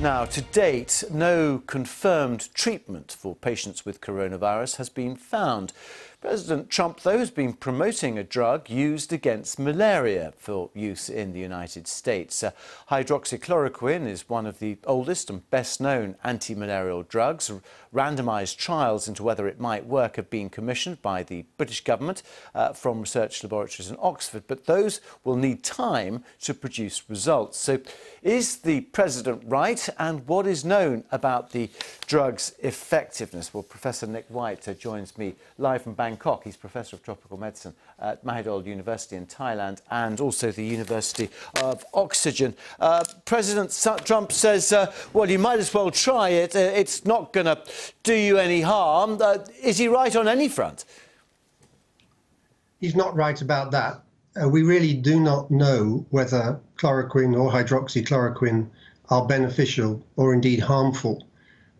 Now, to date, no confirmed treatment for patients with coronavirus has been found. President Trump, though, has been promoting a drug used against malaria for use in the United States. Uh, hydroxychloroquine is one of the oldest and best known anti malarial drugs. Randomised trials into whether it might work have been commissioned by the British government uh, from research laboratories in Oxford, but those will need time to produce results. So, is the president right, and what is known about the drug's effectiveness? Well, Professor Nick White uh, joins me live from Bangkok. Bangkok. He's Professor of Tropical Medicine at Mahidol University in Thailand and also the University of Oxford. Uh, President Trump says, uh, well, you might as well try it. Uh, it's not going to do you any harm. Uh, is he right on any front? He's not right about that. Uh, we really do not know whether chloroquine or hydroxychloroquine are beneficial or indeed harmful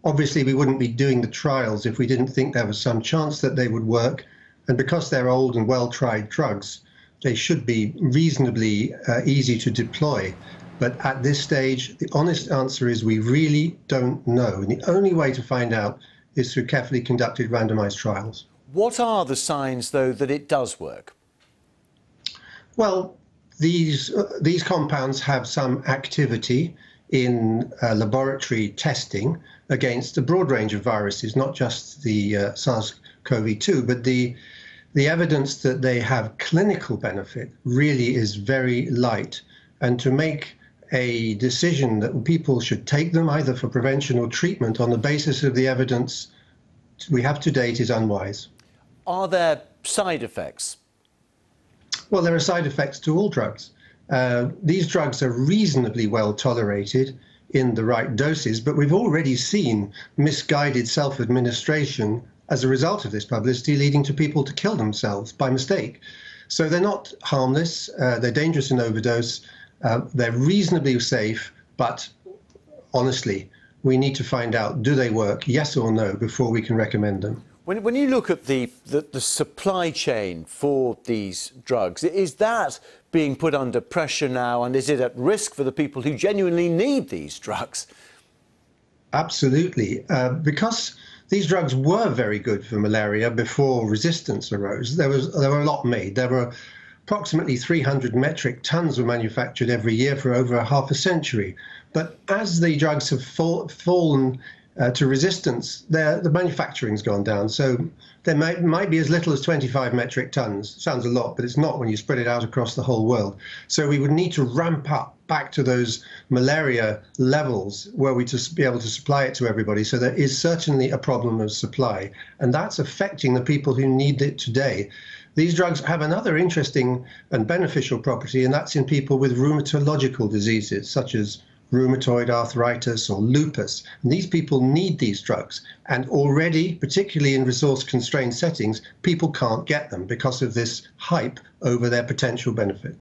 obviously we wouldn't be doing the trials if we didn't think there was some chance that they would work. And because they're old and well-tried drugs, they should be reasonably uh, easy to deploy. But at this stage, the honest answer is we really don't know. And the only way to find out is through carefully conducted randomized trials. What are the signs, though, that it does work? Well, these, uh, these compounds have some activity in uh, laboratory testing against a broad range of viruses, not just the uh, SARS-CoV-2, but the the evidence that they have clinical benefit really is very light. And to make a decision that people should take them either for prevention or treatment on the basis of the evidence we have to date is unwise. Are there side effects? Well, there are side effects to all drugs. Uh, these drugs are reasonably well tolerated in the right doses, but we've already seen misguided self administration as a result of this publicity, leading to people to kill themselves by mistake. So they're not harmless, uh, they're dangerous in overdose, uh, they're reasonably safe, but honestly, we need to find out do they work, yes or no, before we can recommend them. When, when you look at the, the, the, supply chain for these drugs, is that being put under pressure now and is it at risk for the people who genuinely need these drugs? Absolutely. Uh, because these drugs were very good for malaria before resistance arose, there, was, there were a lot made. There were approximately 300 metric tons were manufactured every year for over half a century. But as the drugs have fall, fallen uh, to resistance, the manufacturing's gone down. So there might, might be as little as 25 metric tons. Sounds a lot, but it's not when you spread it out across the whole world. So we would need to ramp up back to those malaria levels where we to be able to supply it to everybody. So there is certainly a problem of supply, and that's affecting the people who need it today. These drugs have another interesting and beneficial property, and that's in people with rheumatological diseases such as rheumatoid arthritis or lupus. And these people need these drugs. And already, particularly in resource constrained settings, people can't get them because of this hype over their potential benefit.